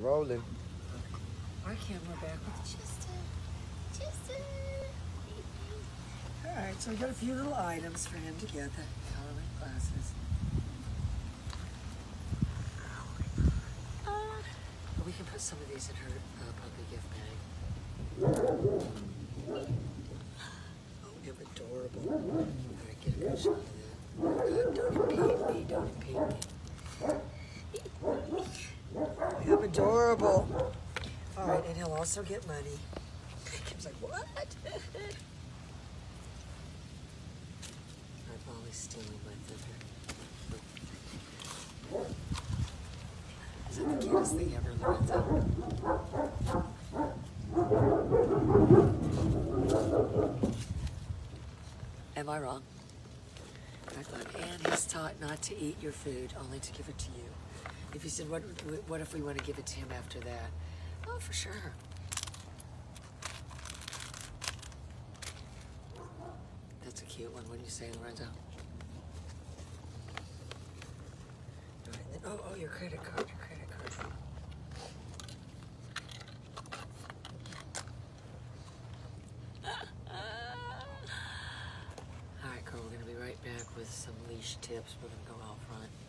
Rolling. Our camera back with Justin. Justin. All right, so we got a few little items for him to get the coloring glasses. Uh, we can put some of these in her uh, puppy gift bag. Oh, you're adorable. All right, get a good shot of that. God, don't impede me, don't impede me. I'm adorable. All right, and he'll also get money. Kim's like, what? My Molly's stealing my thunder. Is that the cutest thing ever, Lorenzo? Am I wrong? Thought, Anne has taught not to eat your food, only to give it to you. If you said, what, what if we want to give it to him after that? Oh, for sure. That's a cute one. What do you say, Lorenzo? Right, then- Oh, oh, your credit card, your credit card. All right, Carl, we're gonna be right back with some leash tips. We're gonna go out front.